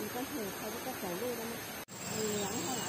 thì có thể không có chảy lưu đâu